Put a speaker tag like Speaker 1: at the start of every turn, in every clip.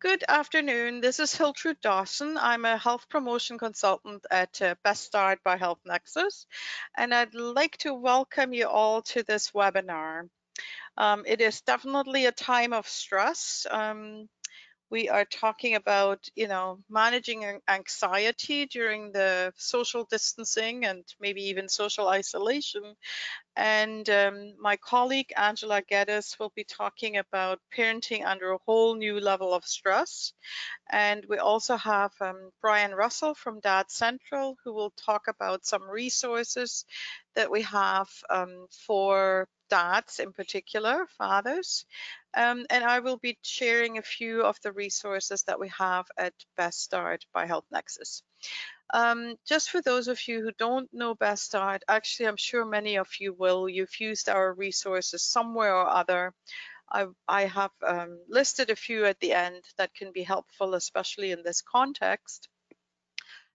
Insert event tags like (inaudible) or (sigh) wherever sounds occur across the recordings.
Speaker 1: Good afternoon. This is Hiltrude Dawson. I'm a health promotion consultant at uh, Best Start by Health Nexus, and I'd like to welcome you all to this webinar. Um, it is definitely a time of stress. Um, we are talking about, you know, managing anxiety during the social distancing and maybe even social isolation. And um, my colleague Angela Geddes will be talking about parenting under a whole new level of stress. And we also have um, Brian Russell from Dad Central who will talk about some resources that we have um, for dads in particular, fathers. Um, and I will be sharing a few of the resources that we have at Best Start by Health Nexus. Um, just for those of you who don't know Best Start, actually, I'm sure many of you will. You've used our resources somewhere or other. I, I have um, listed a few at the end that can be helpful, especially in this context.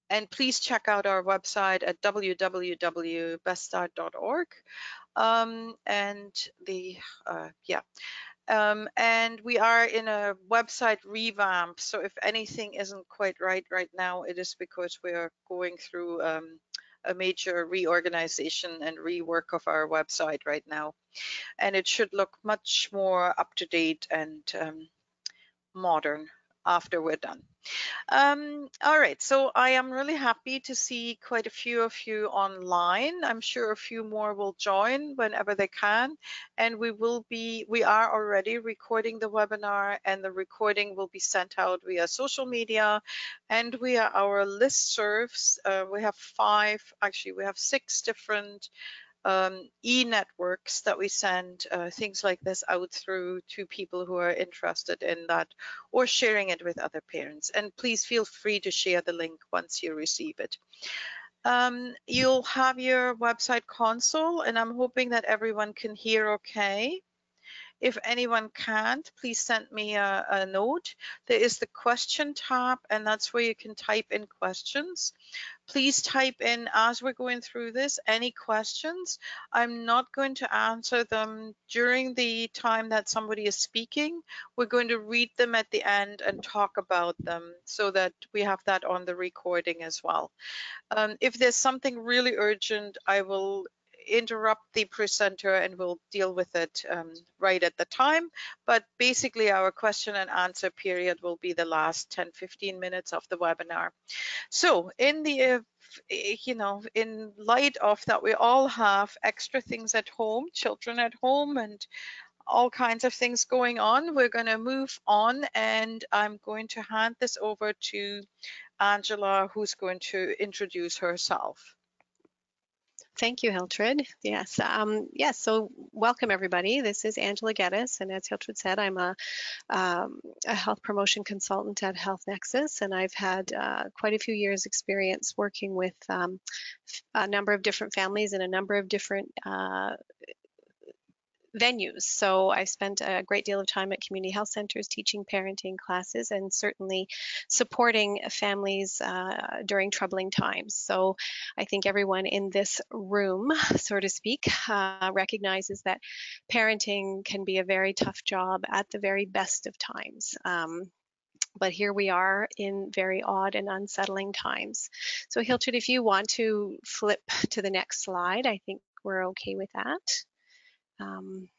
Speaker 1: And please check out our website at www.beststart.org. Um, and the, uh, yeah, um, and we are in a website revamp. So if anything isn't quite right right now, it is because we are going through um, a major reorganization and rework of our website right now. And it should look much more up to date and um, modern after we're done. Um, all right, so I am really happy to see quite a few of you online. I'm sure a few more will join whenever they can. And we will be, we are already recording the webinar and the recording will be sent out via social media and via our listservs. Uh, we have five, actually we have six different um, e-networks that we send uh, things like this out through to people who are interested in that or sharing it with other parents. And please feel free to share the link once you receive it. Um, you'll have your website console and I'm hoping that everyone can hear okay. If anyone can't, please send me a, a, note. There is the question tab, and that's where you can type in questions. Please type in, as we're going through this, any questions. I'm not going to answer them during the time that somebody is speaking. We're going to read them at the end and talk about them so that we have that on the recording as well. Um, if there's something really urgent, I will interrupt the presenter and we'll deal with it um, right at the time. But basically our question and answer period will be the last 10, 15 minutes of the webinar. So in the, uh, you know, in light of that, we all have extra things at home, children at home and all kinds of things going on. We're going to move on and I'm going to hand this over to Angela, who's going to introduce herself.
Speaker 2: Thank you, Hiltrude. Yes, um, yes. So welcome everybody. This is Angela Geddes, and as Hiltrude said, I'm a, um, a health promotion consultant at Health Nexus, and I've had uh, quite a few years experience working with um, a number of different families in a number of different uh, venues. So I spent a great deal of time at community health centers teaching parenting classes and certainly supporting families uh, during troubling times. So I think everyone in this room, so to speak, uh, recognizes that parenting can be a very tough job at the very best of times. Um, but here we are in very odd and unsettling times. So Hiltrude, if you want to flip to the next slide, I think we're okay with that. Um,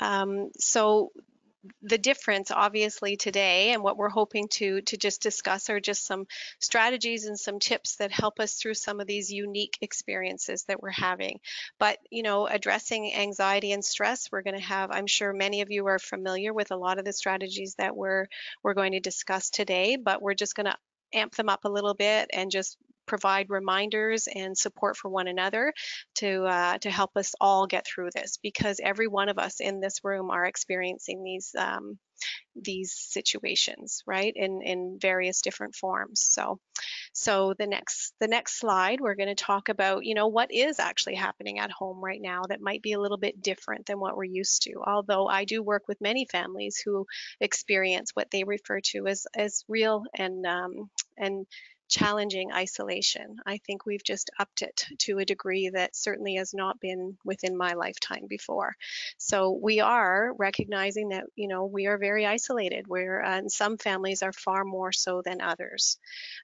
Speaker 2: um, so the difference obviously today and what we're hoping to to just discuss are just some strategies and some tips that help us through some of these unique experiences that we're having. But you know addressing anxiety and stress we're going to have i'm sure many of you are familiar with a lot of the strategies that we're we're going to discuss today but we're just going to amp them up a little bit and just provide reminders and support for one another to uh, to help us all get through this because every one of us in this room are experiencing these um, these situations right in in various different forms. So so the next the next slide we're going to talk about you know what is actually happening at home right now that might be a little bit different than what we're used to. Although I do work with many families who experience what they refer to as as real and um, and challenging isolation. I think we've just upped it to a degree that certainly has not been within my lifetime before. So we are recognizing that, you know, we are very isolated, where uh, some families are far more so than others.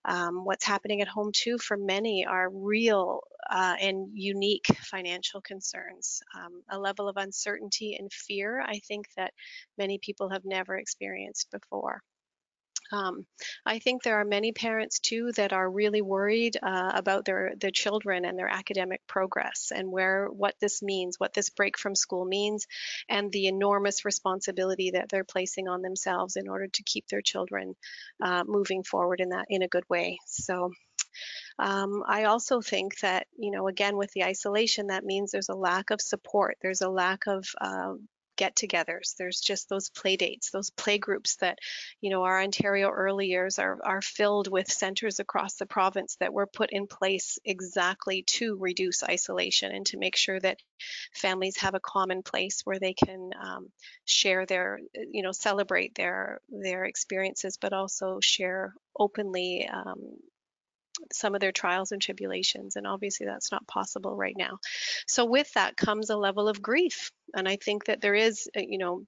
Speaker 2: Um, what's happening at home too for many are real uh, and unique financial concerns, um, a level of uncertainty and fear I think that many people have never experienced before. Um, I think there are many parents too that are really worried uh, about their their children and their academic progress and where what this means, what this break from school means, and the enormous responsibility that they're placing on themselves in order to keep their children uh, moving forward in that in a good way. So. Um, I also think that, you know, again, with the isolation, that means there's a lack of support. There's a lack of uh, get-togethers. There's just those play dates, those play groups that, you know, our Ontario early years are, are filled with centres across the province that were put in place exactly to reduce isolation and to make sure that families have a common place where they can um, share their, you know, celebrate their their experiences, but also share openly um, some of their trials and tribulations. And obviously, that's not possible right now. So, with that comes a level of grief. And I think that there is, uh, you know,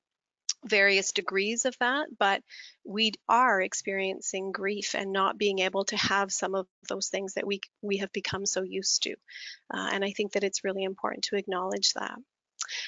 Speaker 2: various degrees of that, but we are experiencing grief and not being able to have some of those things that we we have become so used to. Uh, and I think that it's really important to acknowledge that.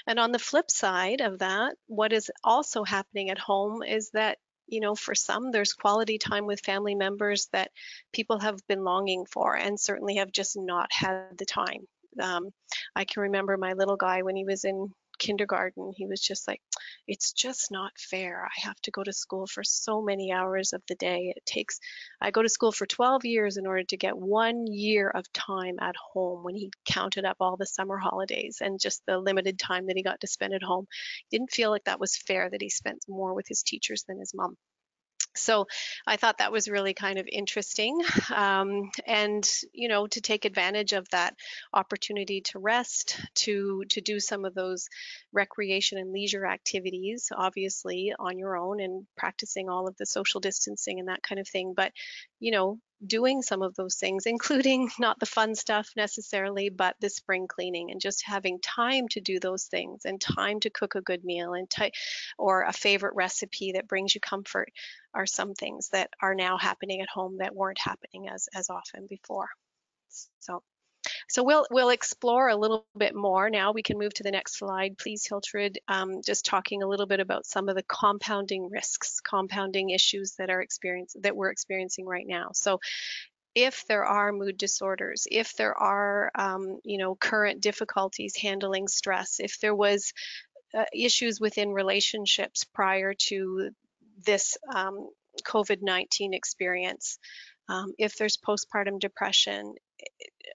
Speaker 2: And on the flip side of that, what is also happening at home is that you know, for some, there's quality time with family members that people have been longing for and certainly have just not had the time. Um, I can remember my little guy when he was in kindergarten, he was just like, it's just not fair. I have to go to school for so many hours of the day. It takes, I go to school for 12 years in order to get one year of time at home when he counted up all the summer holidays and just the limited time that he got to spend at home. He didn't feel like that was fair that he spent more with his teachers than his mom so I thought that was really kind of interesting. Um, and, you know, to take advantage of that opportunity to rest, to, to do some of those recreation and leisure activities, obviously on your own and practicing all of the social distancing and that kind of thing. But, you know, doing some of those things, including (laughs) not the fun stuff necessarily, but the spring cleaning and just having time to do those things and time to cook a good meal and t- or a favorite recipe that brings you comfort are some things that are now happening at home that weren't happening as as often before. So so we'll we'll explore a little bit more now. We can move to the next slide, please, Hiltrud. Um, just talking a little bit about some of the compounding risks, compounding issues that are experience that we're experiencing right now. So if there are mood disorders, if there are, um, you know, current difficulties handling stress, if there was uh, issues within relationships prior to this um, COVID-19 experience, um, if there's postpartum depression,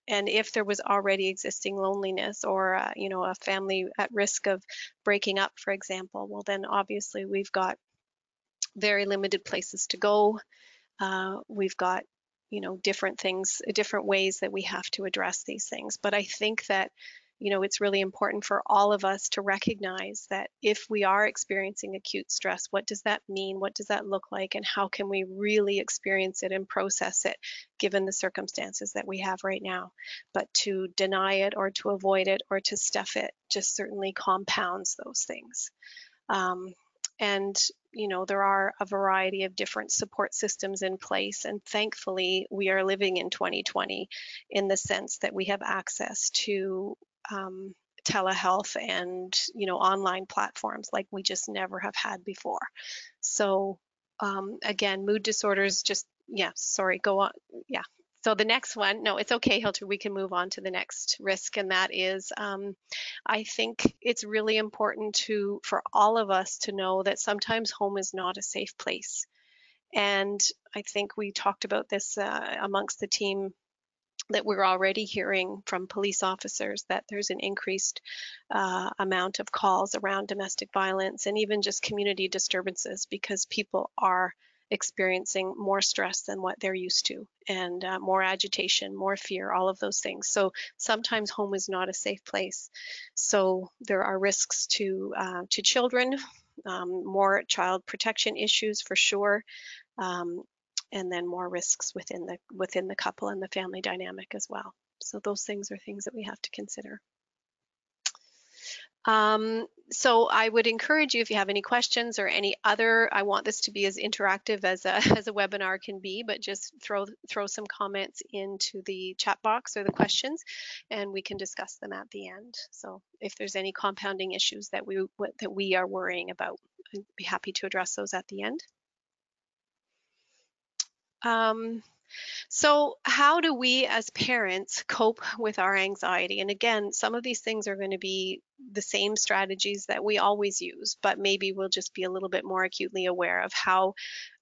Speaker 2: and if there was already existing loneliness or uh, you know a family at risk of breaking up for example well then obviously we've got very limited places to go. Uh, we've got you know different things different ways that we have to address these things. But i think that you know, it's really important for all of us to recognize that if we are experiencing acute stress, what does that mean? What does that look like? And how can we really experience it and process it given the circumstances that we have right now? But to deny it or to avoid it or to stuff it just certainly compounds those things. Um, and you know there are a variety of different support systems in place and thankfully we are living in 2020 in the sense that we have access to um, telehealth and you know online platforms like we just never have had before. So um, again mood disorders just yeah sorry go on yeah. So the next one no it's okay Hiltrud we can move on to the next risk and that is um, i think it's really important to for all of us to know that sometimes home is not a safe place. And i think we talked about this uh, amongst the team that we're already hearing from police officers that there's an increased uh, amount of calls around domestic violence and even just community disturbances because people are experiencing more stress than what they're used to and uh, more agitation more fear all of those things. So sometimes home is not a safe place. So there are risks to uh, to children um, more child protection issues for sure. Um, and then more risks within the within the couple and the family dynamic as well. So those things are things that we have to consider. Um, so I would encourage you if you have any questions or any other, I want this to be as interactive as a, (laughs) as a webinar can be, but just throw throw some comments into the chat box or the questions and we can discuss them at the end. So if there's any compounding issues that we that we are worrying about, I'd be happy to address those at the end. Um, so how do we as parents cope with our anxiety? And again, some of these things are going to be the same strategies that we always use, but maybe we'll just be a little bit more acutely aware of how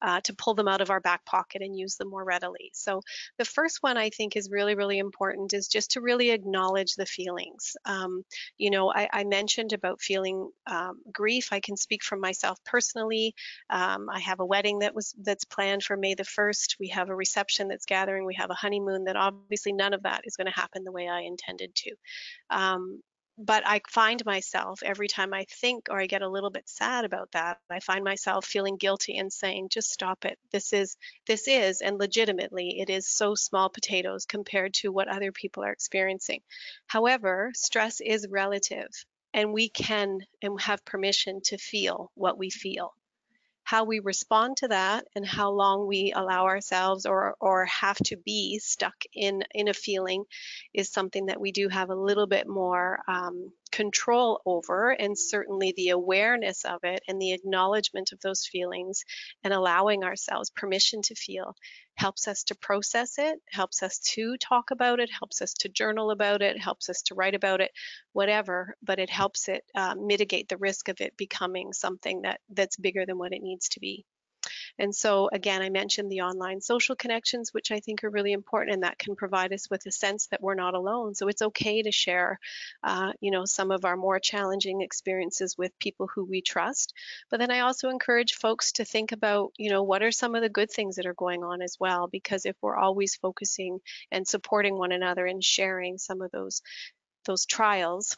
Speaker 2: uh, to pull them out of our back pocket and use them more readily. So the first one I think is really, really important is just to really acknowledge the feelings. Um, you know, I, I, mentioned about feeling um, grief. I can speak from myself personally. Um, I have a wedding that was that's planned for May the 1st. We have a reception that's gathering. We have a honeymoon that obviously none of that is going to happen the way I intended to. But I find myself every time I think or I get a little bit sad about that, I find myself feeling guilty and saying, just stop it. This is, this is, and legitimately, it is so small potatoes compared to what other people are experiencing. However, stress is relative and we can and have permission to feel what we feel how we respond to that and how long we allow ourselves or or have to be stuck in in a feeling is something that we do have a little bit more um, control over and certainly the awareness of it and the acknowledgement of those feelings and allowing ourselves permission to feel helps us to process it, helps us to talk about it, helps us to journal about it, helps us to write about it, whatever, but it helps it uh, mitigate the risk of it becoming something that that's bigger than what it needs to be. And so again, I mentioned the online social connections, which I think are really important and that can provide us with a sense that we're not alone. So it's okay to share, uh, you know, some of our more challenging experiences with people who we trust. But then I also encourage folks to think about, you know, what are some of the good things that are going on as well? Because if we're always focusing and supporting one another and sharing some of those those trials,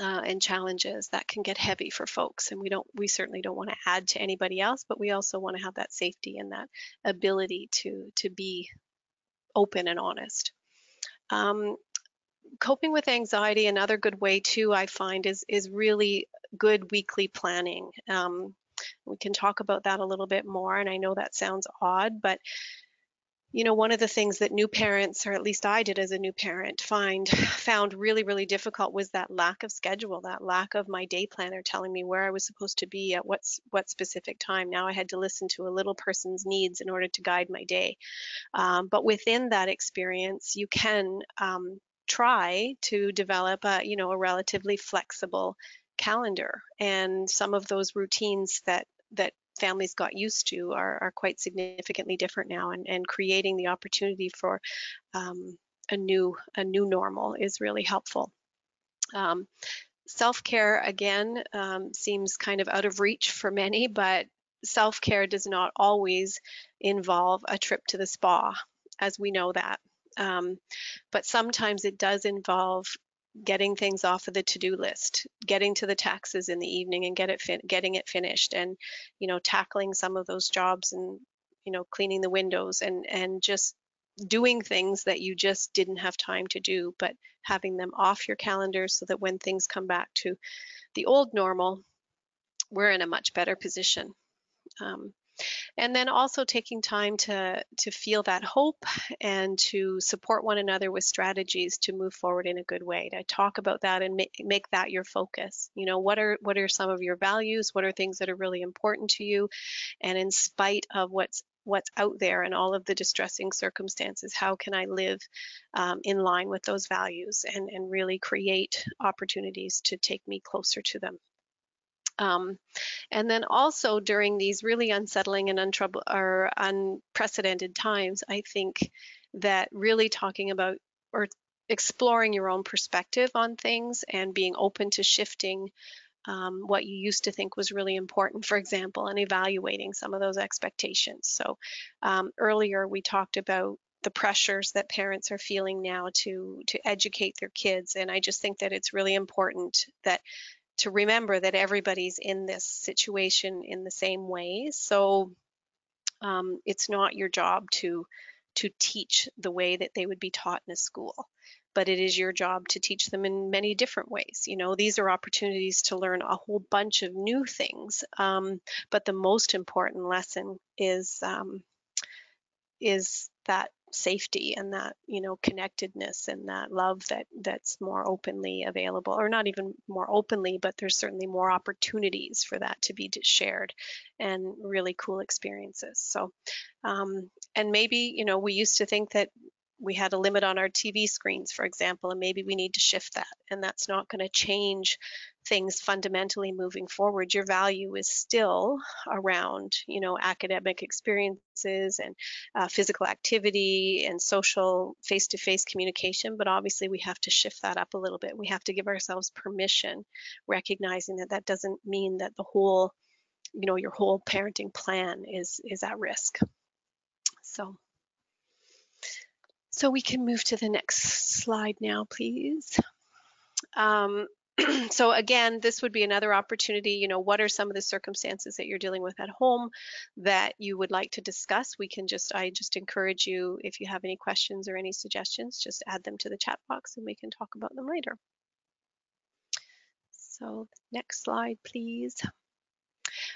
Speaker 2: uh, and challenges that can get heavy for folks and we don't we certainly don't want to add to anybody else but we also want to have that safety and that ability to to be open and honest. Um, coping with anxiety another good way too i find is is really good weekly planning. Um, we can talk about that a little bit more and i know that sounds odd but you know, one of the things that new parents, or at least I did as a new parent, find found really, really difficult was that lack of schedule, that lack of my day planner telling me where I was supposed to be at what's what specific time. Now I had to listen to a little person's needs in order to guide my day. Um, but within that experience, you can um, try to develop a, you know, a relatively flexible calendar and some of those routines that that families got used to are, are quite significantly different now and, and creating the opportunity for um, a new a new normal is really helpful. Um, self-care again um, seems kind of out of reach for many, but self-care does not always involve a trip to the spa, as we know that. Um, but sometimes it does involve getting things off of the to-do list, getting to the taxes in the evening and get it fin- getting it finished and you know tackling some of those jobs and you know cleaning the windows and and just doing things that you just didn't have time to do but having them off your calendar so that when things come back to the old normal we're in a much better position. Um, and then also taking time to to feel that hope and to support one another with strategies to move forward in a good way to talk about that and make, make that your focus. You know what are what are some of your values? What are things that are really important to you? And in spite of what's what's out there and all of the distressing circumstances how can i live um, in line with those values and and really create opportunities to take me closer to them um, and then also during these really unsettling and or unprecedented times, I think that really talking about or exploring your own perspective on things and being open to shifting um, what you used to think was really important, for example, and evaluating some of those expectations. So um, earlier we talked about the pressures that parents are feeling now to to educate their kids and i just think that it's really important that to remember that everybody's in this situation in the same way. So Um, it's not your job to to teach the way that they would be taught in a school but it is your job to teach them in many different ways. You know, these are opportunities to learn a whole bunch of new things. Um, but the most important lesson is um, is that safety and that you know connectedness and that love that that's more openly available or not even more openly but there's certainly more opportunities for that to be shared and really cool experiences. So um, and maybe you know we used to think that we had a limit on our TV screens, for example, and maybe we need to shift that. And that's not going to change things fundamentally moving forward. Your value is still around, you know, academic experiences and uh, physical activity and social face-to-face communication. But obviously, we have to shift that up a little bit. We have to give ourselves permission, recognizing that that doesn't mean that the whole, you know, your whole parenting plan is is at risk. So. So we can move to the next slide now, please. Um, (clears throat) so again, this would be another opportunity, you know, what are some of the circumstances that you're dealing with at home that you would like to discuss? We can just, I just encourage you, if you have any questions or any suggestions, just add them to the chat box and we can talk about them later. So next slide, please.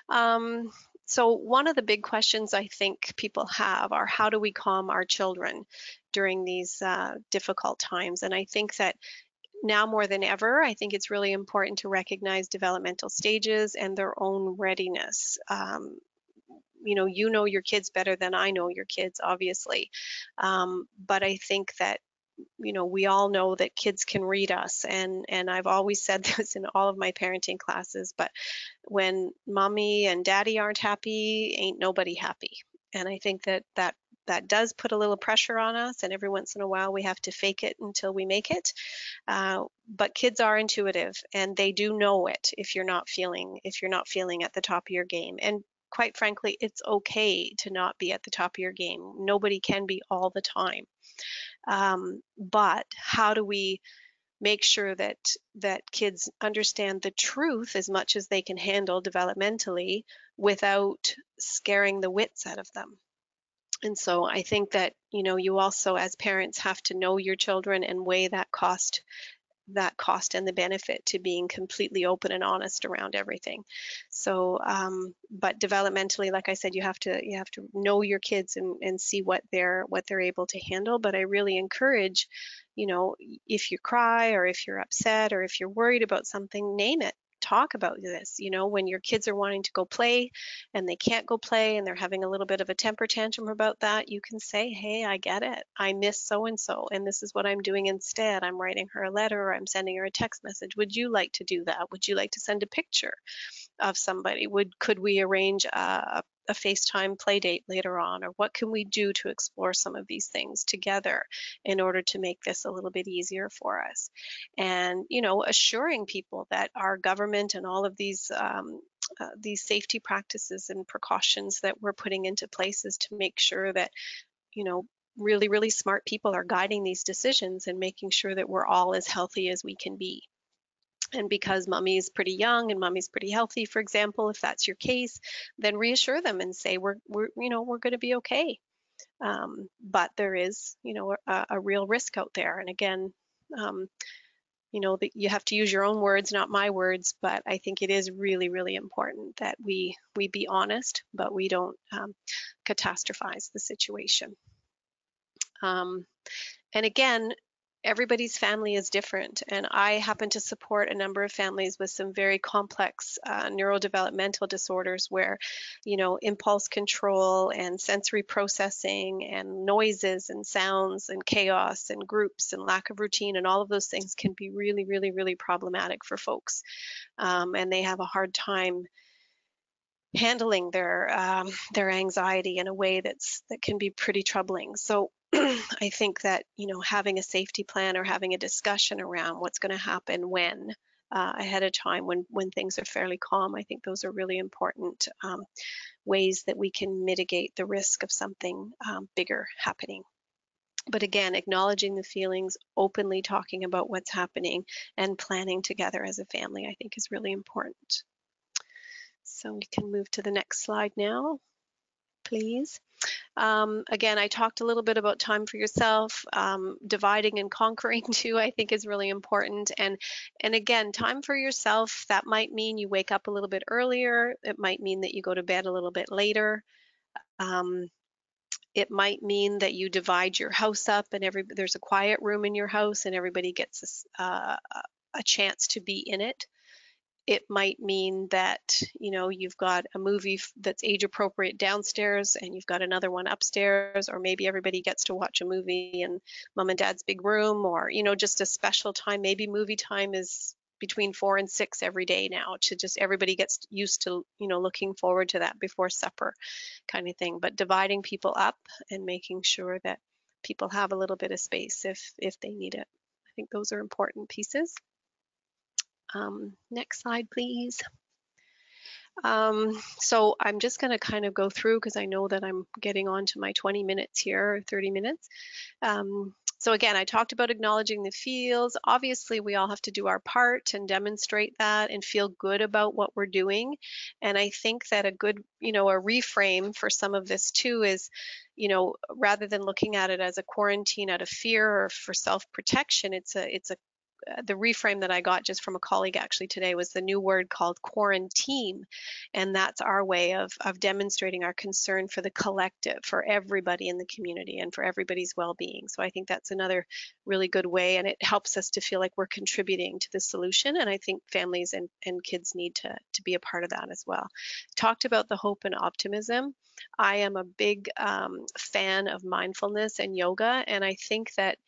Speaker 2: Um, so one of the big questions I think people have are how do we calm our children during these uh, difficult times? And I think that now more than ever, I think it's really important to recognize developmental stages and their own readiness. Um, you know, you know your kids better than I know your kids, obviously. Um, but I think that you know we all know that kids can read us and and I've always said (laughs) this in all of my parenting classes but when mommy and daddy aren't happy ain't nobody happy. And I think that that that does put a little pressure on us and every once in a while we have to fake it until we make it. Uh, but kids are intuitive and they do know it if you're not feeling if you're not feeling at the top of your game. And quite frankly it's okay to not be at the top of your game. Nobody can be all the time. Um, but how do we make sure that that kids understand the truth as much as they can handle developmentally without scaring the wits out of them? And so i think that you know you also as parents have to know your children and weigh that cost that cost and the benefit to being completely open and honest around everything. So um, but developmentally like i said you have to you have to know your kids and, and see what they're what they're able to handle. But i really encourage you know if you cry or if you're upset or if you're worried about something name it talk about this. You know, when your kids are wanting to go play and they can't go play and they're having a little bit of a temper tantrum about that, you can say, Hey, I get it. I miss so and so, and this is what I'm doing instead. I'm writing her a letter or I'm sending her a text message. Would you like to do that? Would you like to send a picture of somebody? Would could we arrange a, a FaceTime play date later on, or what can we do to explore some of these things together in order to make this a little bit easier for us? And, you know, assuring people that our government and all of these um, uh, these safety practices and precautions that we're putting into places to make sure that, you know, really, really smart people are guiding these decisions and making sure that we're all as healthy as we can be. And because mommy's pretty young and mommy's pretty healthy, for example, if that's your case, then reassure them and say we're we're you know we're going to be okay. Um, but there is you know a, a, real risk out there, and again, um, you know that you have to use your own words, not my words. But I think it is really really important that we we be honest, but we don't um, catastrophize the situation. Um, and again, everybody's family is different and i happen to support a number of families with some very complex uh, neurodevelopmental disorders where you know impulse control and sensory processing and noises and sounds and chaos and groups and lack of routine and all of those things can be really really really problematic for folks. Um, and they have a hard time handling their um, their anxiety in a way that's that can be pretty troubling. So (clears throat) I think that you know having a safety plan or having a discussion around what's going to happen when uh, ahead of time when when things are fairly calm, I think those are really important um, ways that we can mitigate the risk of something um, bigger happening. But again, acknowledging the feelings, openly talking about what's happening, and planning together as a family, I think is really important. So we can move to the next slide now. Please. Um, again, I talked a little bit about time for yourself, um, dividing and conquering (laughs) too, I think is really important. And, and again, time for yourself, that might mean you wake up a little bit earlier. It might mean that you go to bed a little bit later. Um, it might mean that you divide your house up and every there's a quiet room in your house and everybody gets a, uh, a chance to be in it it might mean that you know you've got a movie that's age appropriate downstairs and you've got another one upstairs or maybe everybody gets to watch a movie in mom and dad's big room or you know just a special time. Maybe movie time is between four and six every day now to just everybody gets used to you know looking forward to that before supper kind of thing. But dividing people up and making sure that people have a little bit of space if if they need it. I think those are important pieces um, next slide, please. Um, so I'm just going to kind of go through because I know that I'm getting on to my 20 minutes here, 30 minutes. Um, so again, I talked about acknowledging the feels. Obviously, we all have to do our part and demonstrate that and feel good about what we're doing. And I think that a good, you know, a reframe for some of this too is, you know, rather than looking at it as a quarantine out of fear or for self-protection, it's a it's a the reframe that I got just from a colleague actually today was the new word called quarantine. And that's our way of, of demonstrating our concern for the collective, for everybody in the community and for everybody's well-being. So I think that's another really good way and it helps us to feel like we're contributing to the solution. And I think families and, and kids need to, to be a part of that as well. Talked about the hope and optimism. I am a big um, fan of mindfulness and yoga. And I think that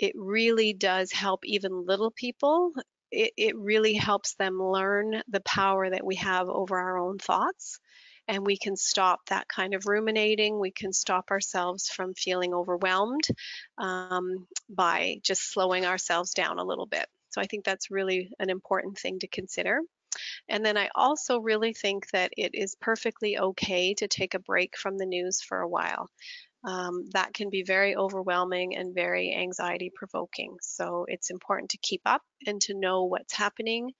Speaker 2: it really does help even little people. It, it really helps them learn the power that we have over our own thoughts. And we can stop that kind of ruminating. We can stop ourselves from feeling overwhelmed um, by just slowing ourselves down a little bit. So I think that's really an important thing to consider. And then I also really think that it is perfectly okay to take a break from the news for a while um, that can be very overwhelming and very anxiety provoking. So it's important to keep up and to know what's happening.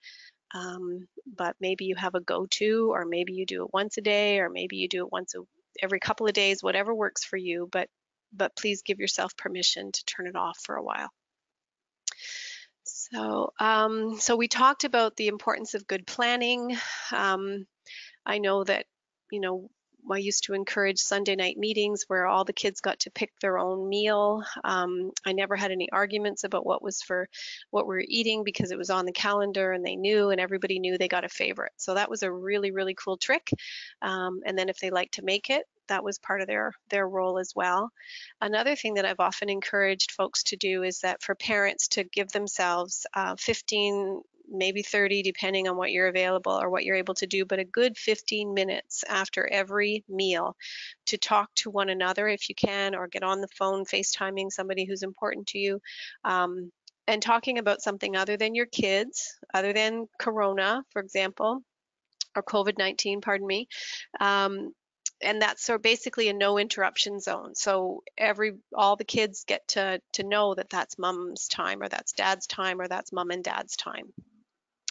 Speaker 2: Um, but maybe you have a go-to, or maybe you do it once a day, or maybe you do it once a, every couple of days, whatever works for you. But but please give yourself permission to turn it off for a while. So um, so we talked about the importance of good planning. Um, I know that you know I used to encourage Sunday night meetings where all the kids got to pick their own meal. Um, I never had any arguments about what was for what we are eating because it was on the calendar and they knew and everybody knew they got a favorite. So that was a really, really cool trick. Um, and then if they like to make it, that was part of their their role as well. Another thing that I've often encouraged folks to do is that for parents to give themselves uh, 15 maybe 30 depending on what you're available or what you're able to do, but a good 15 minutes after every meal to talk to one another if you can, or get on the phone FaceTiming somebody who's important to you. Um, and talking about something other than your kids, other than Corona, for example, or COVID-19, pardon me, um, and that's so basically a no interruption zone so every all the kids get to to know that that's mom's time or that's dad's time or that's mom and dad's time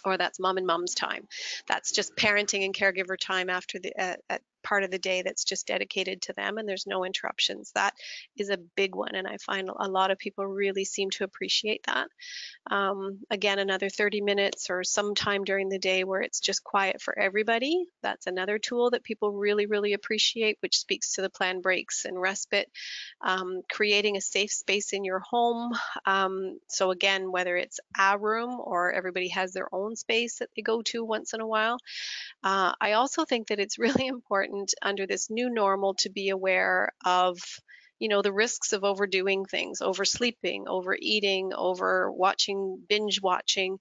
Speaker 2: or that's mom and mom's time. That's just parenting and caregiver time after the at part of the day that's just dedicated to them and there's no interruptions. That is a big one and I find a lot of people really seem to appreciate that. Um, again, another 30 minutes or some time during the day where it's just quiet for everybody. That's another tool that people really, really appreciate, which speaks to the plan breaks and respite. Um, creating a safe space in your home. Um, so again, whether it's a room or everybody has their own space that they go to once in a while. Uh, I also think that it's (laughs) really important under this new normal to be aware of you know the risks of overdoing things oversleeping overeating over watching binge watching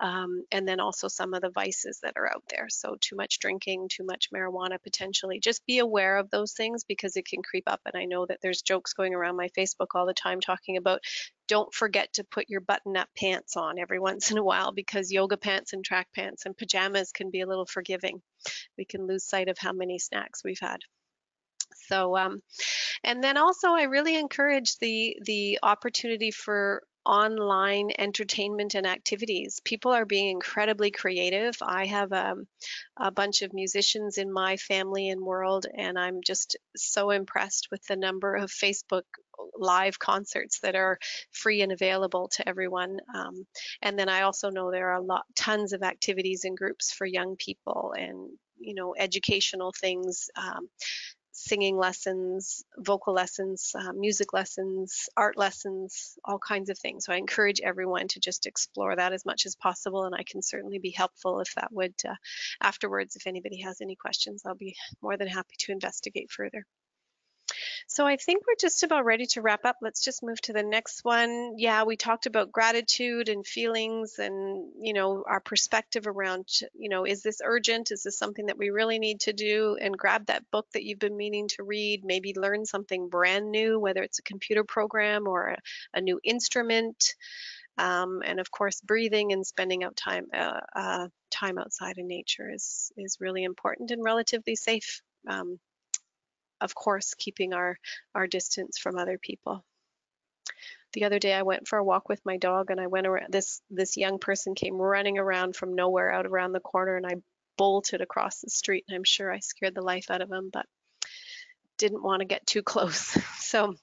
Speaker 2: um, and then also some of the vices that are out there. So too much drinking, too much marijuana potentially. Just be aware of those things because it can creep up. And I know that there's jokes going around my Facebook all the time talking about don't forget to put your button-up pants on every (laughs) once in a while because yoga pants and track pants and pajamas can be a little forgiving. We can lose sight of how many snacks we've had. So, um, and then also I really encourage the the opportunity for online entertainment and activities. People are being incredibly creative. I have um, a bunch of musicians in my family and world, and I'm just so impressed with the number of Facebook live concerts that are free and available to everyone. Um, and then I also know there are a lot, tons of activities and groups for young people and you know educational things um, singing lessons, vocal lessons, uh, music lessons, art lessons, all kinds of things. So I encourage everyone to just explore that as much as possible, and I can certainly be helpful if that would, uh, afterwards, if anybody has any questions, I'll be more than happy to investigate further. So I think we're just about ready to wrap up. Let's just move to the next one. Yeah, we talked about gratitude and feelings and, you know, our perspective around, you know, is this urgent? Is this something that we really need to do? And grab that book that you've been meaning to read, maybe learn something brand new, whether it's a computer program or a, a new instrument. Um, and of course, breathing and spending out time uh, uh, time outside in nature is is really important and relatively safe. Um, of course, keeping our, our distance from other people. The other day I went for a walk with my dog and I went around, this, this young person came running around from nowhere out around the corner and I bolted across the street and I'm sure I scared the life out of him, but didn't want to get too (laughs) close. so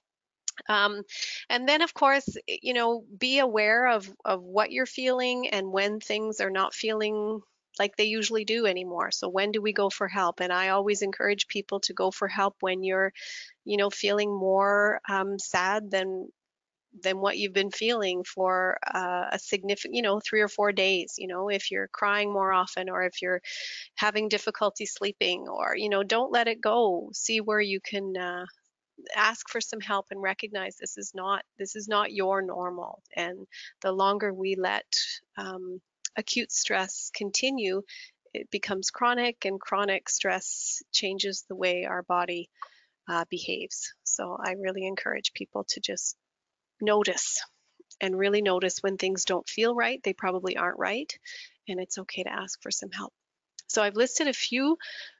Speaker 2: um, and then, of course, you know, be aware of, of what you're feeling and when things are not feeling like they usually do anymore. So when do we go for help? And I always encourage people to go for help when you're, you know, feeling more um, sad than than what you've been feeling for uh, a significant, you know, three or four days. You know, if you're crying more often, or if you're having difficulty sleeping, or you know, don't let it go. See where you can. Uh, ask for some help and recognize this is not this is not your normal and the longer we let um, acute stress continue, it becomes chronic, and chronic stress changes the way our body uh, behaves. So I really encourage people to just notice and really notice when things don't feel right. They probably aren't right, and it's okay to ask for some help. So I've listed a few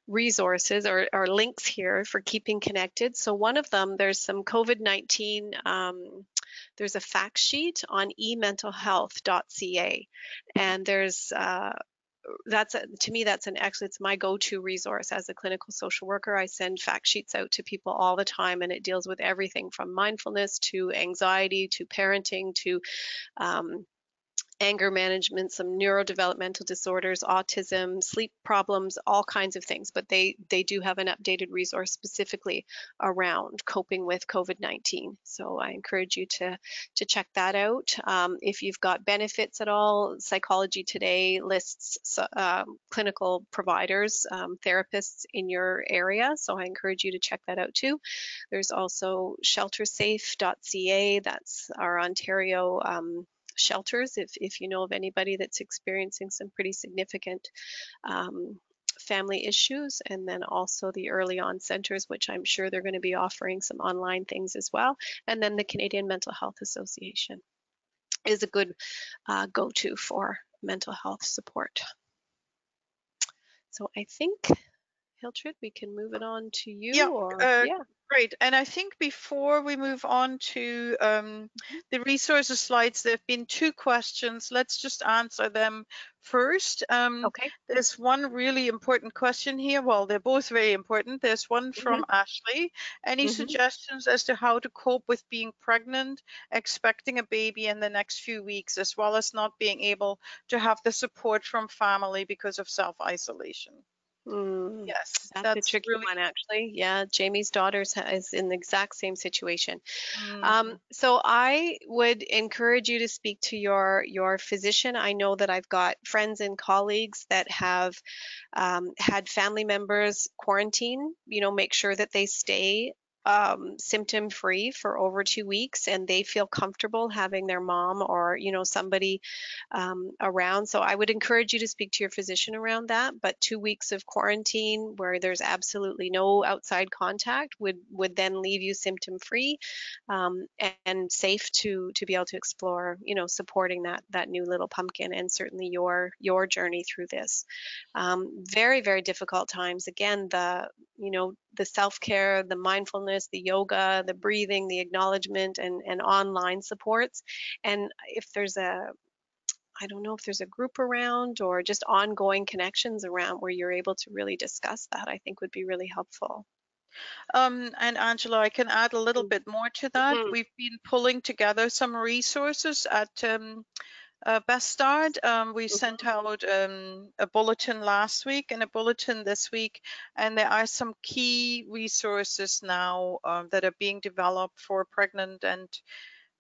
Speaker 2: resources or, or links here for keeping connected. So one of them, there's some COVID-19 um, there's a fact sheet on ementalhealth.ca, and there's uh, that's a, to me that's an excellent it's my go-to resource. As a clinical social worker i send fact sheets out to people all the time and it deals with everything from mindfulness to anxiety to parenting to um, anger management, some neurodevelopmental disorders, autism, sleep problems, all kinds of things. But they they do have an updated resource specifically around coping with COVID-19. So I encourage you to to check that out. Um, if you've got benefits at all, Psychology Today lists uh, clinical providers, um, therapists in your area. So I encourage you to check that out too. There's also sheltersafe.ca. That's our Ontario um, shelters if, if you know of anybody that's experiencing some pretty significant um, family issues and then also the EarlyON centers which i'm sure they're going to be offering some online things as well and then the canadian mental health association is a good uh, go-to for mental health support so i think Hiltrud, we can move it on to you.
Speaker 1: Yeah, or, uh, yeah. Great. And I think before we move on to um, mm-hmm. the resources slides, there have been two questions. Let's just answer them first. Um,
Speaker 2: okay.
Speaker 1: There's one really important question here. Well, they're both very important. There's one from mm -hmm. Ashley. Any mm -hmm. suggestions as to how to cope with being pregnant, expecting a baby in the next few weeks, as well as not being able to have the support from family because of self-isolation?
Speaker 2: Mm, yes, that's, that's, a tricky really... one, actually. Yeah, Jamie's daughter is in the exact same situation. Mm. Um, so I would encourage you to speak to your your physician. I know that I've got friends and colleagues that have um, had family members quarantine. You know, make sure that they stay um, symptom free for over two weeks and they feel comfortable having their mom or you know somebody um, around. So i would encourage you to speak to your physician around that but two weeks of quarantine where there's absolutely no outside contact would would then leave you symptom free um, and safe to to be able to explore you know supporting that that new little pumpkin and certainly your your journey through this. Um, very very difficult times. Again the you know the self-care, the mindfulness, the yoga, the breathing, the acknowledgement, and and online supports. And if there's a I don't know if there's a group around or just ongoing connections around where you're able to really discuss that, I think would be really helpful.
Speaker 1: Um, and Angela, I can add a little
Speaker 2: Mm.
Speaker 1: bit more to that.
Speaker 2: Mhm.
Speaker 1: We've been pulling together some resources at um, uh, Best Start. Um, we sent out um, a bulletin last week and a bulletin this week, and there are some key resources now um, that are being developed for pregnant and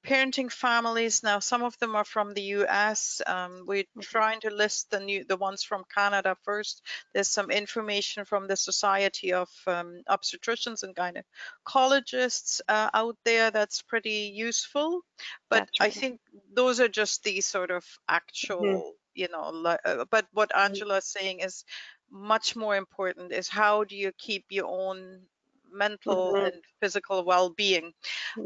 Speaker 1: parenting families. Now, some of them are from the US. Um, we're
Speaker 2: Mhm.
Speaker 1: trying to list the new, the ones from Canada first. There's some information from the Society of um, Obstetricians and Gynecologists uh, out there that's pretty useful. But
Speaker 2: That's
Speaker 1: I think those are just the sort of actual, you know, li- uh, but what
Speaker 2: Mhm.
Speaker 1: Angela's saying is much more important is how do you keep your own mental
Speaker 2: Mhm.
Speaker 1: and physical well-being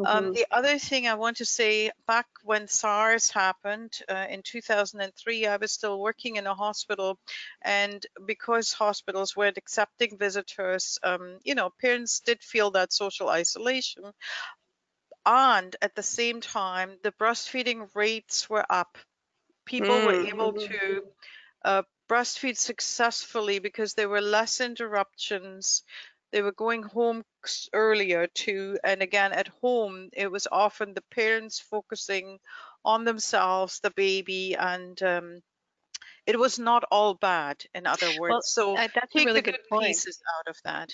Speaker 1: um,
Speaker 2: Mhm.
Speaker 1: the other thing I want to say, back when SARS happened uh, in 2003, I was still working in a hospital, and because hospitals weren't accepting visitors, um, you know, parents did feel that social isolation. And at the same time, the breastfeeding rates were up. People were
Speaker 2: Mm,
Speaker 1: able
Speaker 2: mhm.
Speaker 1: to uh, breastfeed successfully because there were less interruptions. They were going home earlier too. And again, at home, it was often the parents focusing on themselves, the baby, and um, it was not all bad, in other
Speaker 2: Well,
Speaker 1: words. So
Speaker 2: uh, that's a
Speaker 1: take
Speaker 2: really
Speaker 1: the
Speaker 2: good
Speaker 1: good
Speaker 2: point.
Speaker 1: pieces out of that.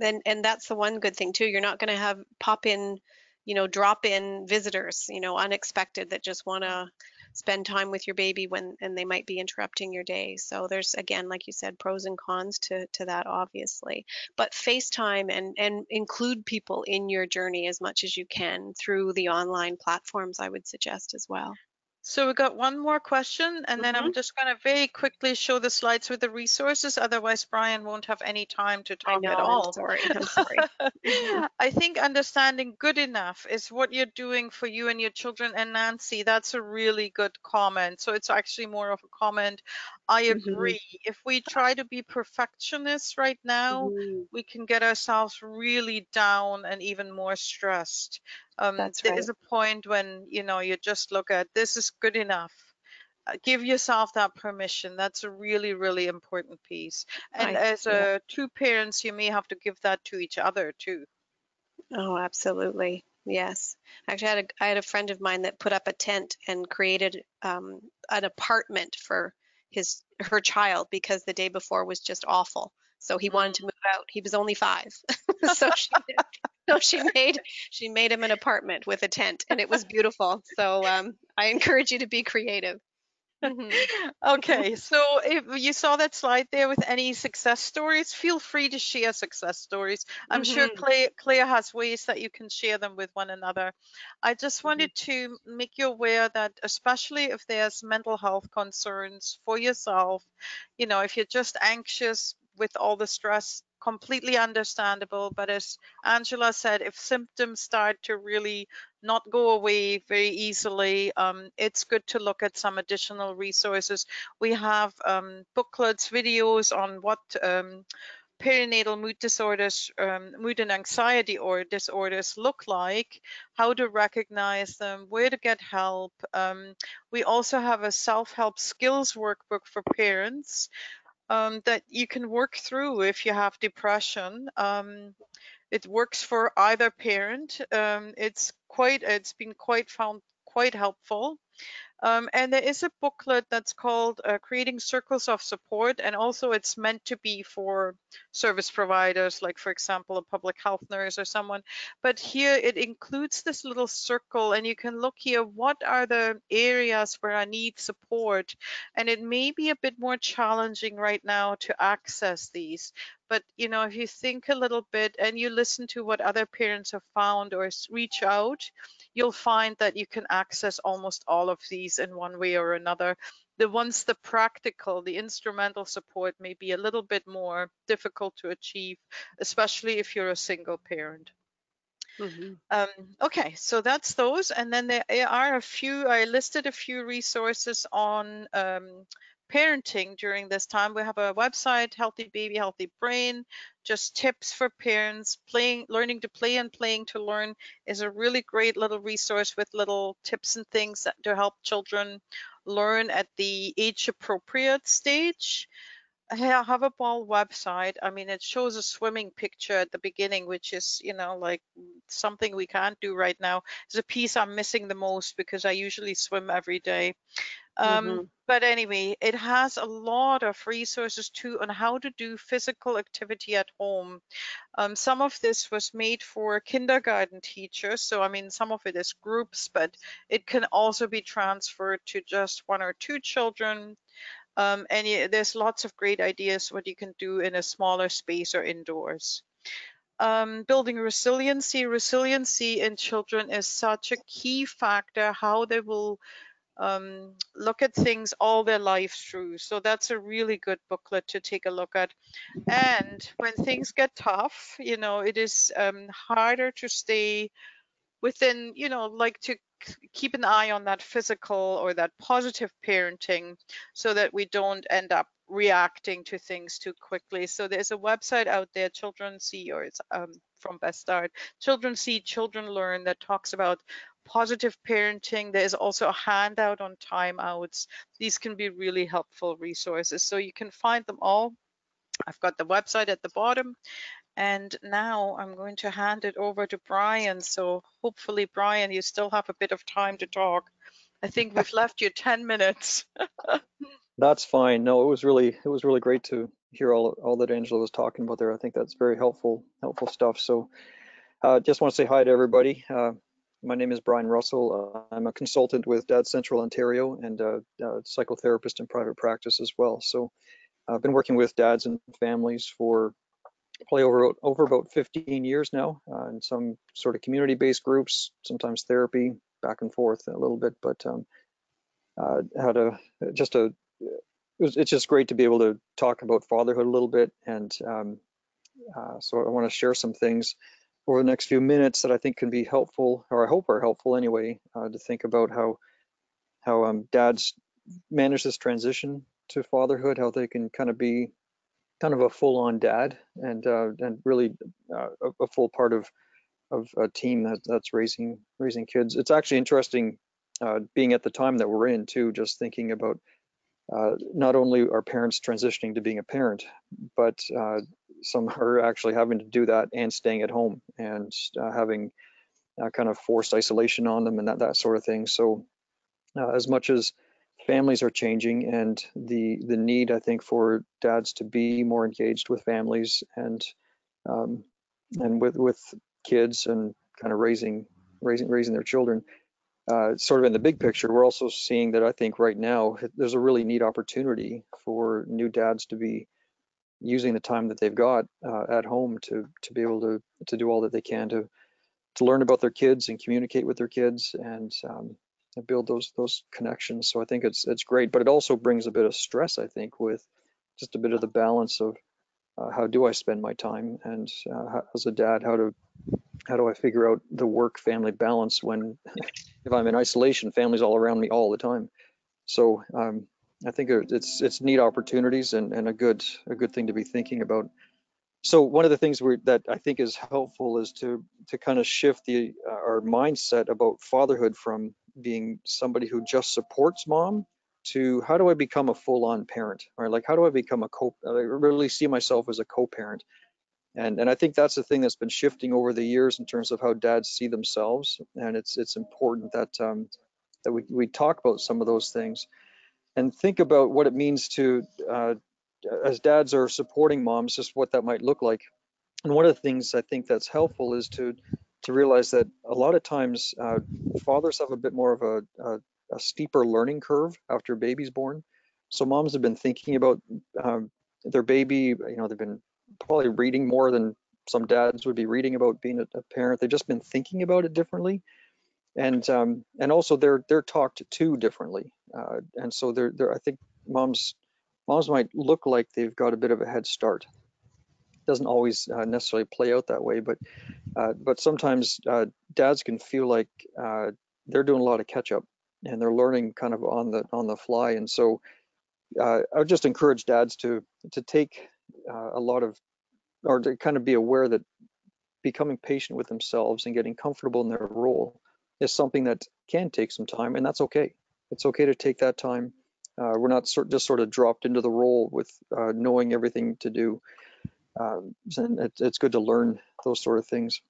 Speaker 2: And and that's the one good thing too. You're not going to have pop in, you know, drop in visitors, you know, unexpected that just want to spend time with your baby when and they might be interrupting your day. So there's again, like you said, pros and cons to to that obviously. But FaceTime and and include people in your journey as much as you can through the online platforms, I would suggest as well.
Speaker 1: So we got one more question, and then
Speaker 2: hmm
Speaker 1: I'm just going to very quickly show the slides with the resources. Otherwise, Brian won't have any time to
Speaker 2: I
Speaker 1: talk at
Speaker 2: know, I'm
Speaker 1: all.
Speaker 2: sorry. (laughs) I'm sorry. Mhm.
Speaker 1: I think understanding good enough is what you're doing for you and your children. And Nancy, that's a really good comment. So it's actually more of a comment. I
Speaker 2: Mhm.
Speaker 1: agree. If we try to be perfectionists right now,
Speaker 2: Mhm.
Speaker 1: we can get ourselves really down and even more stressed. Um, there
Speaker 2: right.
Speaker 1: is a point when, you know, you just look at this is good enough. Uh, Give yourself that permission. That's a really, really important piece. And
Speaker 2: I
Speaker 1: as
Speaker 2: yeah.
Speaker 1: two parents, you may have to give that to each other too.
Speaker 2: Oh, absolutely. Yes. Actually, I had a, I had a friend of mine that put up a tent and created um, an apartment for his her child because the day before was just awful. So he wanted to move out. He was only five, (laughs) so (laughs) she did. So (laughs) she made she made him an apartment with a tent, and it was beautiful. So um, I encourage you to be creative. Mhm. (laughs)
Speaker 1: Okay, so if you saw that slide there with any success stories, feel free to share success stories. I'm sure
Speaker 2: Mhm.
Speaker 1: Claire, Claire has ways that you can share them with one another. I just
Speaker 2: Mhm.
Speaker 1: wanted to make you aware that, especially if there's mental health concerns for yourself, you know, if you're just anxious with all the stress, completely understandable. But as Angela said, if symptoms start to really not go away very easily, um, it's good to look at some additional resources. We have um, booklets, videos on what um, perinatal mood disorders, um, mood and anxiety or disorders look like, how to recognize them, where to get help. Um, we also have a self-help skills workbook for parents um, that you can work through if you have depression. Um, it works for either parent. Um, it's quite, it's been quite found quite helpful. Um, and there is a booklet that's called uh, Creating Circles of Support, and also it's meant to be for service providers, like, for example, a public health nurse or someone. But here it includes this little circle, and you can look here what are the areas where I need support. And it may be a bit more challenging right now to access these. But you know, if you think a little bit and you listen to what other parents have found or reach out, you'll find that you can access almost all of these in one way or another. The ones, the practical, the instrumental support may be a little bit more difficult to achieve, especially if you're a single parent.
Speaker 2: Mhm.
Speaker 1: Um, okay, so that's those. And then there are a few, I listed a few resources on um, parenting during this time. We have a website, Healthy Baby, Healthy Brain, just tips for parents. Playing, learning to play and playing to learn is a really great little resource with little tips and things to help children learn at the age appropriate stage. Hoverball website, I mean, it shows a swimming picture at the beginning, which is, you know, like something we can't do right now. It's a piece I'm missing the most because I usually swim every day. Um,
Speaker 2: Mhm.
Speaker 1: But anyway, it has a lot of resources too on how to do physical activity at home. Um, some of this was made for kindergarten teachers. So, I mean, some of it is groups, but it can also be transferred to just one or two children. Um, and there's lots of great ideas what you can do in a smaller space or indoors. Um, building resiliency. Resiliency in children is such a key factor, how they will um, look at things all their life through. So that's a really good booklet to take a look at. And when things get tough, you know, it is um, harder to stay within, you know, like to keep an eye on that physical or that positive parenting so that we don't end up reacting to things too quickly. So there's a website out there, Children See, or it's um, from Best Start, Children See, Children Learn, that talks about positive parenting. There's also a handout on timeouts. These can be really helpful resources. So you can find them all. I've got the website at the bottom. And now I'm going to hand it over to Brian. So hopefully, Brian, you still have a bit of time to talk. I think we've (laughs) left you 10 minutes. (laughs)
Speaker 3: That's fine. No, it was really it was really great to hear all all that Angela was talking about there. I think that's very helpful helpful stuff. So, uh, just want to say hi to everybody. Uh, my name is Brian Russell. Uh, I'm a consultant with Dad Central Ontario and uh, a psychotherapist in private practice as well. So, I've been working with dads and families for probably over over about 15 years now, uh, in some sort of community-based groups, sometimes therapy, back and forth a little bit, but um, uh, had a just a it was, it's just great to be able to talk about fatherhood a little bit. And um, uh, so I want to share some things over the next few minutes that I think can be helpful, or I hope are helpful anyway, uh, to think about how how um, dads manage this transition to fatherhood, how they can kind of be kind of a full-on dad and uh, and really uh, a, full part of of a team that, that's raising raising kids. It's actually interesting uh, being at the time that we're in too, just thinking about uh, not only are parents transitioning to being a parent, but uh, some (laughs) are actually having to do that and staying at home and uh, having kind of forced isolation on them and that, that sort of thing. So as much as families are changing and the the need I think for dads to be more engaged with families and um, and with with kids and kind of raising raising raising their children uh, sort of in the big picture, we're also seeing that I think right now there's a really neat opportunity for new dads to be using the time that they've got uh, at home to to be able to to do all that they can to to learn about their kids and communicate with their kids and um, and build those those connections. So I think it's it's great, but it also brings a bit of stress. I think with just a bit of the balance of uh, how do I spend my time and uh, how, as a dad, how to how do I figure out the work family balance when (laughs) if I'm in isolation, family's all around me all the time. So um, I think it's it's neat opportunities and, and a good a good thing to be thinking about. So one of the things we, that I think is helpful is to to kind of shift the uh, our mindset about fatherhood from being somebody who just supports mom to how do I become a full-on parent, or like how do I become a co? I really see myself as a co-parent and and I think that's the thing that's been shifting over the years in terms of how dads see themselves. And it's it's important that um, that we we talk about some of those things and think about what it means to uh, as dads are supporting moms, just what that might look like. And one of the things I think that's helpful is to to realize that a lot of times uh, fathers have a bit more of a, a, a steeper learning curve after a baby's born. So moms have been thinking about um, their baby, you know, they've been probably reading more than some dads would be reading about being a, a parent. They've just been thinking about it differently, and um, and also they're they're talked to differently. Uh, and so they're, they're I think moms moms might look like they've got a bit of a head start. Doesn't always uh, necessarily play out that way, but uh, but sometimes uh, dads can feel like uh, they're doing a lot of catch up and they're learning kind of on the on the fly. And so uh, I would just encourage dads to to take uh, a lot of, or to kind of be aware that becoming patient with themselves and getting comfortable in their role is something that can take some time, and that's okay. It's okay to take that time. We're not sort, just sort of dropped into the role with knowing everything to do. Um, it, it's good to learn those sort of things.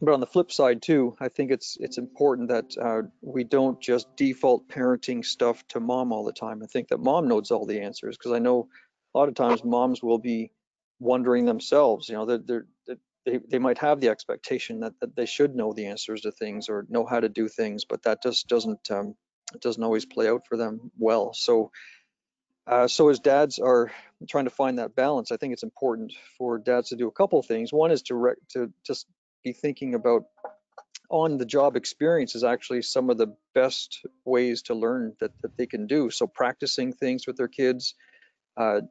Speaker 3: But on the flip side too, I think it's it's important that uh, we don't just default parenting stuff to mom all the time and think that mom knows all the answers. Because I know a lot of times moms will be wondering themselves. You know, they're, they're, they they might have the expectation that, that they should know the answers to things or know how to do things, but that just doesn't um, doesn't always play out for them well. So uh, so as dads are trying to find that balance, I think it's important for dads to do a couple of things. One is to to just be thinking about on the job experience is actually some of the best ways to learn that, that they can do. So practicing things with their kids, uh,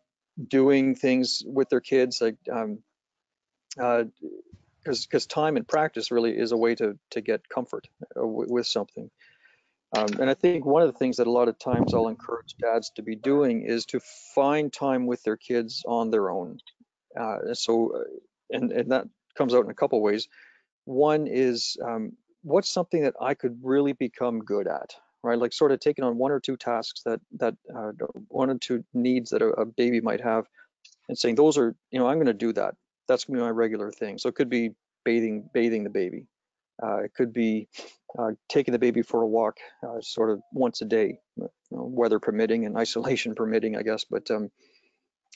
Speaker 3: doing things with their kids, like um, uh, because time and practice really is a way to to get comfort uh, with something. Um, and I think one of the things that a lot of times I'll encourage dads to be doing is to find time with their kids on their own. Uh, so, uh, and and that comes out in a couple ways. One is um, what's something that I could really become good at, right? Like sort of taking on one or two tasks that that uh, one or two needs that a, a, baby might have, and saying those are, you know, I'm going to do that. That's going to be my regular thing. So it could be bathing bathing the baby. Uh, it could be uh, taking the baby for a walk, uh, sort of once a day, you know, weather permitting and (laughs) isolation permitting, I guess. But um,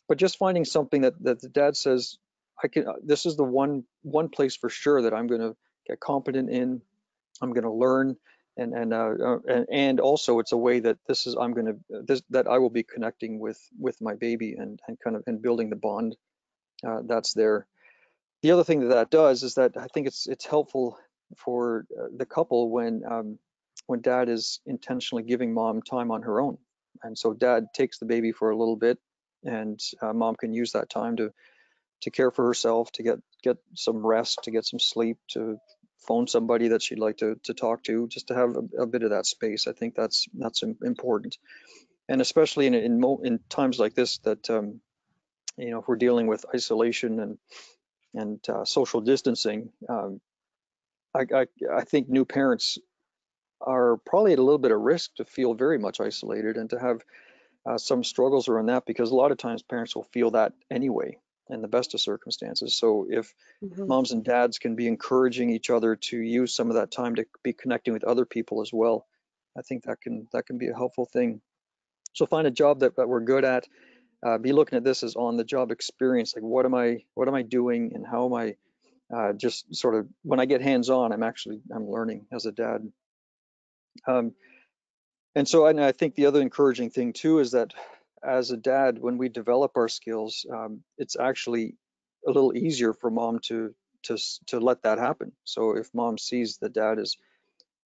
Speaker 3: but just finding something that that the dad says I can. Uh, this is the one one place for sure that I'm going to get competent in. I'm going to learn, and and uh, uh, and, and also it's a way that this is I'm going to this that I will be connecting with with my baby and and kind of and building the bond uh, that's there. The other thing that that does is that I think it's it's helpful for uh, the couple when um, when dad is intentionally giving mom time on her own, and so dad takes the baby for a little bit, and uh, mom can use that time to to care for herself, to get get some rest, to get some sleep, to phone somebody that she'd like to to talk to, just to have a, a bit of that space. I think that's that's important, and especially in in, in times like this, that um, you know, if we're dealing with isolation and and uh, social distancing, um, I, I I think new parents are probably at a little bit of risk to feel very much isolated and to have uh, some struggles around that because a lot of times parents will feel that anyway in the best of circumstances. So if mm-hmm. moms and dads can be encouraging each other to use some of that time to be connecting with other people as well, I think that can that can be a helpful thing. So find a job that, that we're good at. Uh, be looking at this as on the job experience. Like what am I what am I doing and how am I uh, just sort of when I get hands on, I'm actually I'm learning as a dad. Um, and so and I think the other encouraging thing too is that as a dad, when we develop our skills, um, it's actually a little easier for mom to to to let that happen. So if mom sees that dad is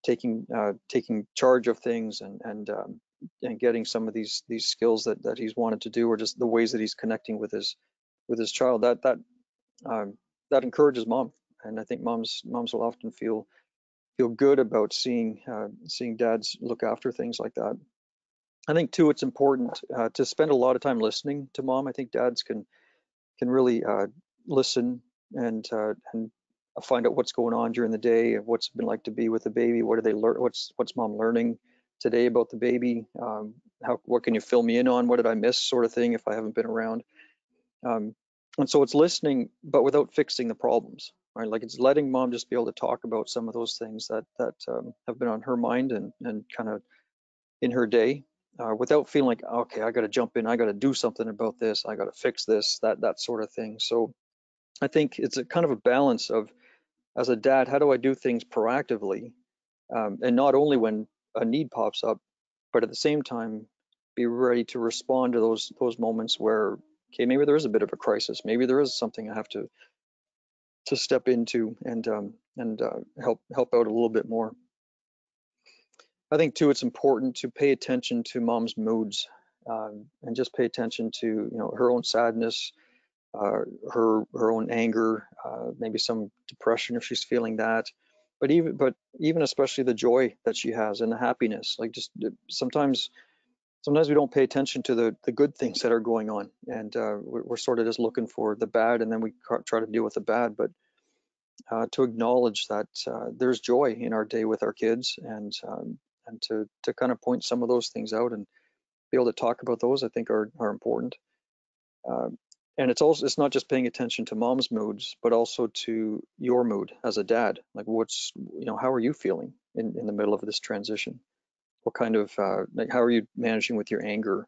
Speaker 3: taking uh, taking charge of things and and um, and getting some of these these skills that that he's wanted to do, or just the ways that he's connecting with his with his child, that that um, that encourages mom. And I think moms moms will often feel feel good about seeing uh, seeing dads look after things like that. I think too, it's important uh, to spend a lot of time listening to mom. I think dads can can really uh, listen and uh, and find out what's going on during the day, what's been like to be with the baby, what do they learn, what's what's mom learning today about the baby, um, how what can you fill me in on, what did I miss, sort of thing, if I haven't been around. Um, and so it's listening, but without fixing the problems, right? Like it's letting mom just be able to talk about some of those things that that um, have been on her mind and and kind of in her day uh, without feeling like okay i got to jump in. I got to do something about this. I got to fix this that that sort of thing. So i think it's a kind of a balance of as a dad how do i do things proactively um, and not only when a need pops up but at the same time be ready to respond to those those moments where okay maybe there is a bit of a crisis maybe there is something i have to to step into and um, and uh, help help out a little bit more I think too, it's important to pay attention to mom's moods um, and just pay attention to you know her own sadness, uh, her her own anger, uh, maybe some depression if she's feeling that, but even but even especially the joy that she has and the happiness. Like just sometimes sometimes we don't pay attention to the the good things that are going on, and uh, we're, sort of just looking for the bad, and then we try to deal with the bad. But uh, to acknowledge that uh, there's joy in our day with our kids, and um, and to to kind of point some of those things out and be able to talk about those, I think are are important. Um, and it's also it's not just paying attention to mom's moods, but also to your mood as a dad. Like, what's you know, how are you feeling in in the middle of this transition? What kind of uh, like how are you managing with your anger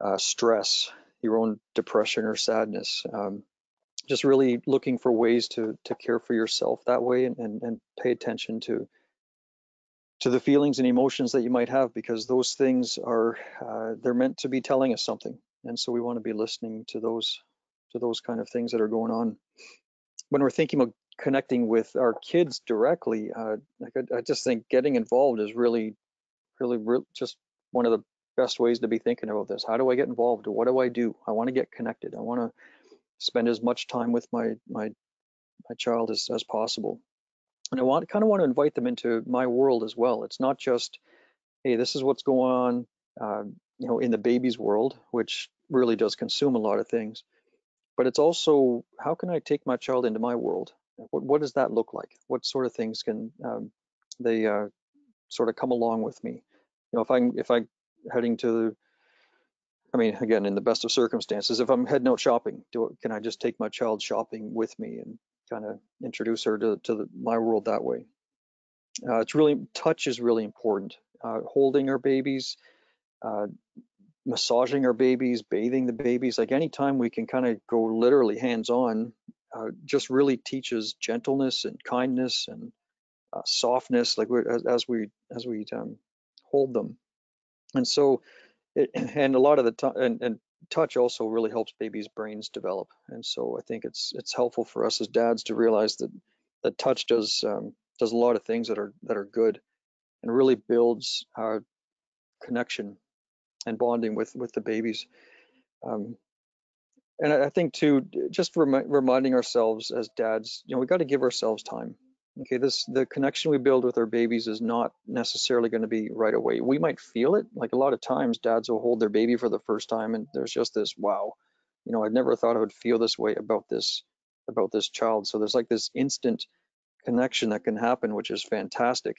Speaker 3: uh, stress your own depression or sadness? Um, just really looking for ways to to care for yourself that way and, and, and pay attention to to the feelings and emotions that you might have because those things are uh, they're meant to be telling us something. And so we want to be listening to those to those kind of things that are going on. When we're thinking about connecting with our kids directly uh, like I, I, just think getting involved is really really, really just one of the best ways to be thinking about this. How do I get involved? What do I do? I want to get connected. I want to spend as much time with my my my child as, as possible. And I want kind of want to invite them into my world as well. It's not just, hey, this is what's going on, uh, you know, in the baby's world, which really does consume a lot of things. But it's also, how can I take my child into my world? What, what does that look like? What sort of things can um, they uh, sort of come along with me? you know, if I'm if I'm heading to, I mean, again, in the best of circumstances, if I'm heading out shopping, do can I just take my child shopping with me and kind of introduce her to to the, my world that way? Uh, it's really touch is really important. Uh, holding our babies, uh, massaging our babies, bathing the babies, like anytime we can kind of go literally hands-on, uh, just really teaches gentleness and kindness and uh, softness, like as, as, we as we um, hold them. And so, it, (clears throat) and a lot of the time, and, and touch also really helps babies' brains develop. And so I think it's it's helpful for us as dads to realize that that touch does um, does a lot of things that are that are good, and really builds our connection and bonding with with the babies. Um, and I think too, just remi reminding ourselves as dads, you know, we got to give ourselves time. Okay, this the connection we build with our babies is not necessarily going to be right away. We might feel it. Like a lot of times, dads will hold their baby for the first time, and there's just this wow, you know, I never thought I would feel this way about this about this child. So there's like this instant connection that can happen, which is fantastic.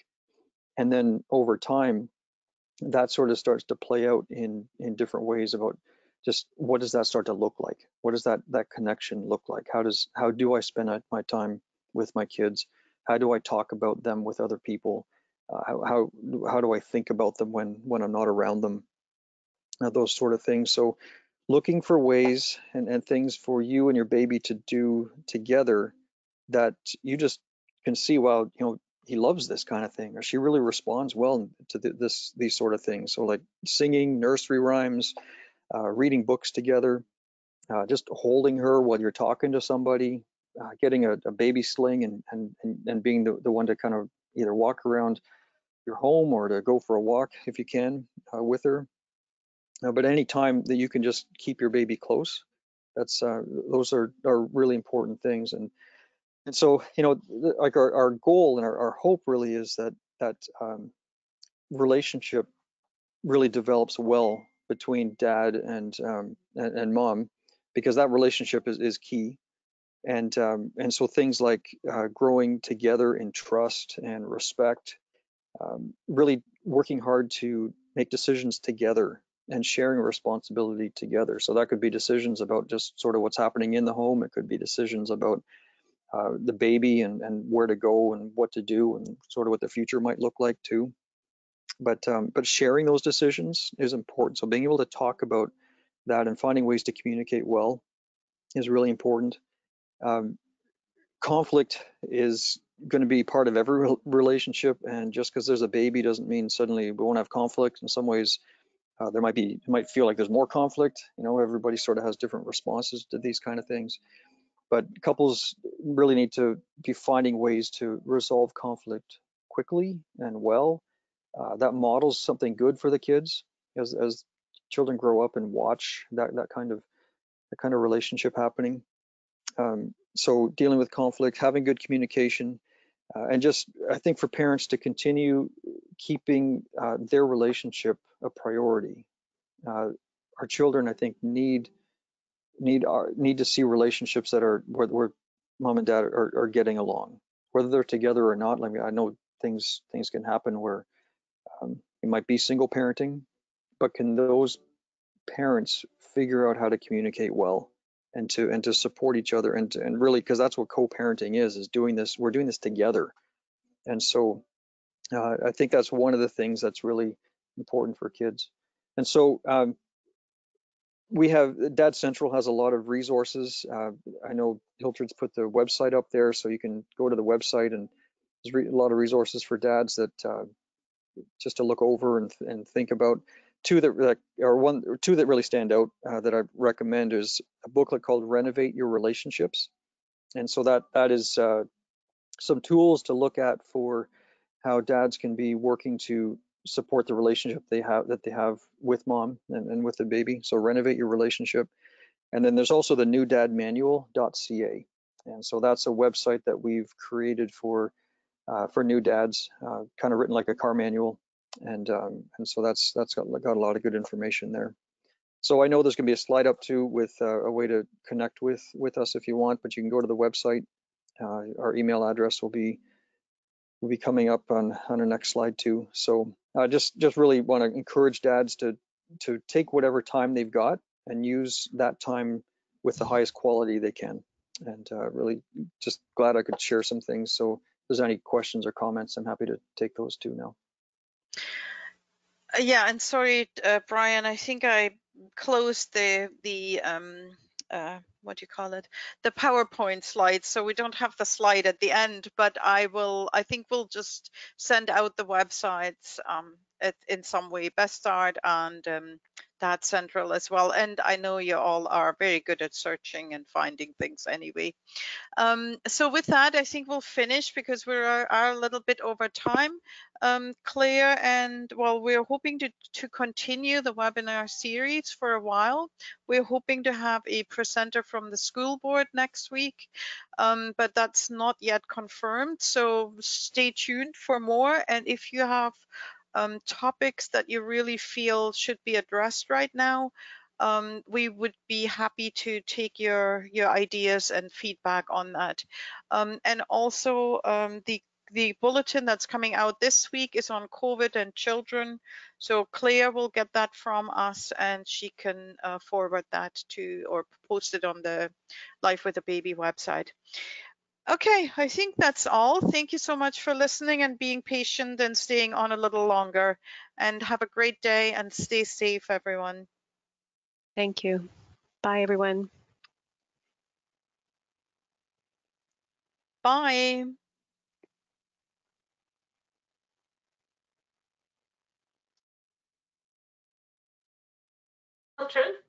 Speaker 3: And then over time, that sort of starts to play out in in different ways about just what does that start to look like? What does that that connection look like? How does how do I spend my time with my kids? How do I talk about them with other people? Uh, how, how how do I think about them when when I'm not around them? Uh, those sort of things. So looking for ways and, and things for you and your baby to do together that you just can see, well, you know, he loves this kind of thing, or she really responds well to this these sort of things. So like singing nursery rhymes, uh, reading books together, uh, just holding her while you're talking to somebody, uh, getting a, a, baby sling and, and, and, being the, the one to kind of either walk around your home or to go for a walk if you can uh, with her. Uh, but any time that you can just keep your baby close, that's uh, those are, are really important things. And and so you know, like our, our goal and our, our hope really is that that um, relationship really develops well between dad and um, and, and, mom because that relationship is, is key and um, and so things like uh, growing together in trust and respect, um, really working hard to make decisions together and sharing responsibility together. So that could be decisions about just sort of what's happening in the home. It could be decisions about uh, the baby and, and where to go and what to do and sort of what the future might look like too. But um, but sharing those decisions is important. So being able to talk about that and finding ways to communicate well is really important. Um, conflict is going to be part of every relationship, and just because there's a baby doesn't mean suddenly we won't have conflict. In some ways, uh, there might be, it might feel like there's more conflict. You know, everybody sort of has different responses to these kind of things. But couples really need to be finding ways to resolve conflict quickly and well. Uh, that models something good for the kids as as children grow up and watch that that kind of that kind of relationship happening. Um, so dealing with conflict, having good communication, uh, and just I think for parents to continue keeping uh, their relationship a priority. Uh, our children, I think, need need our, need to see relationships that are where, where mom and dad are, are getting along, whether they're together or not. I mean, I know things things can happen where um, it might be single parenting, but can those parents figure out how to communicate well and to and to support each other and to, and really because that's what co-parenting is is doing this we're doing this together. And so uh, i think that's one of the things that's really important for kids. And so um, we have dad central has a lot of resources. Uh, i know Hiltrud's put the website up there so you can go to the website and there's a lot of resources for dads that uh, just to look over and, and think about two that, or one or two that really stand out uh, that I recommend is a booklet called Renovate Your Relationships, and so that that is uh, some tools to look at for how dads can be working to support the relationship they have that they have with mom and, and with the baby. So renovate your relationship, and then there's also the New Dad Manual.ca, and so that's a website that we've created for uh, for new dads, uh, kind of written like a car manual and um, and so that's that's got, got a lot of good information there. So I know there's going to be a slide up too with uh, a way to connect with with us if you want, but you can go to the website. Uh, our email address will be will be coming up on on our next slide too. So I just just really want to encourage dads to to take whatever time they've got and use that time with the highest quality they can. And uh, really just glad I could share some things. So if there's any questions or comments, I'm happy to take those too now.
Speaker 1: Uh, yeah, and sorry, uh, Brian, I think I closed the the um uh what do you call it? The powerpoint slide so we don't have the slide at the end but i will i think we'll just send out the websites um at, in some way best start and um Dad Central as well. And I know you all are very good at searching and finding things anyway. Um, so with that, I think we'll finish because we are, are a little bit over time. Um, Claire, and well, we're hoping to, to continue the webinar series for a while. We're hoping to have a presenter from the school board next week, um, but that's not yet confirmed. So stay tuned for more. And if you have um, topics that you really feel should be addressed right now, um, we would be happy to take your your ideas and feedback on that. Um, and also um, the the bulletin that's coming out this week is on COVID and children. So Claire will get that from us and she can uh, forward that to or post it on the Life with a Baby website. Okay, I think that's all. Thank you so much for listening and being patient and staying on a little longer. And have a great day and stay safe, everyone.
Speaker 2: Thank you. Bye, everyone.
Speaker 1: Bye.
Speaker 4: Truth.